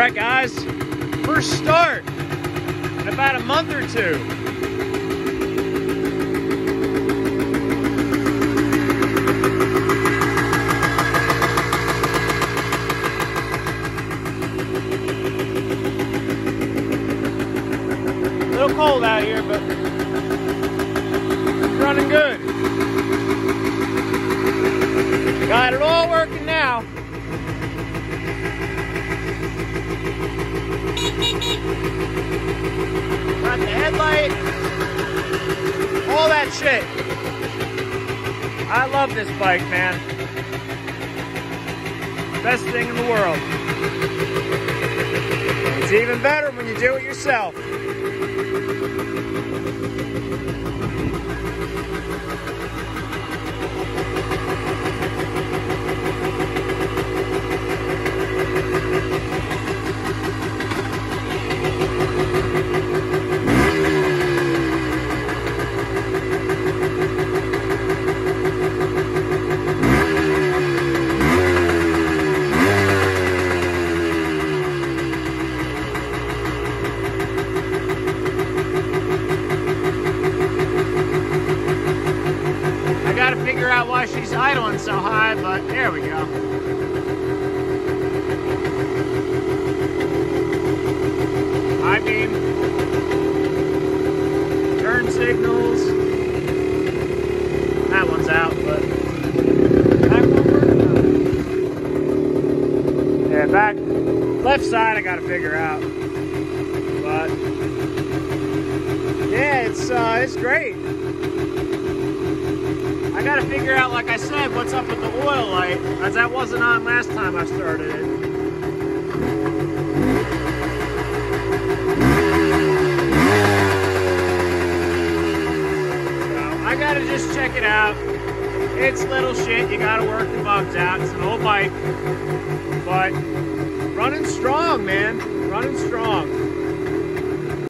right, guys. First start in about a month or two. A little cold out here, but running good. Got it all working Got the headlight, all that shit. I love this bike, man. Best thing in the world. It's even better when you do it yourself. I gotta figure out why she's idling so high, but there we go. High beam. Turn signals. That one's out, but back one. Yeah, back left side I gotta figure out. But yeah, it's uh it's great. Gotta figure out, like I said, what's up with the oil light, as that wasn't on last time I started it. So, I gotta just check it out. It's little shit, you gotta work the bugs out. It's an old bike, but running strong, man. Running strong.